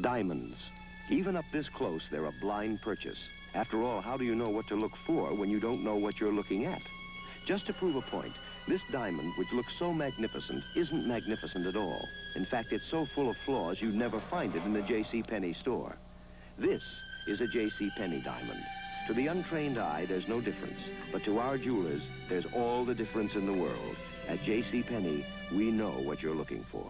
Diamonds. Even up this close, they're a blind purchase. After all, how do you know what to look for when you don't know what you're looking at? Just to prove a point, this diamond, which looks so magnificent, isn't magnificent at all. In fact, it's so full of flaws you'd never find it in a J.C. Penney store. This is a J.C. Penney diamond. To the untrained eye, there's no difference. But to our jewelers, there's all the difference in the world. At J.C. Penney, we know what you're looking for.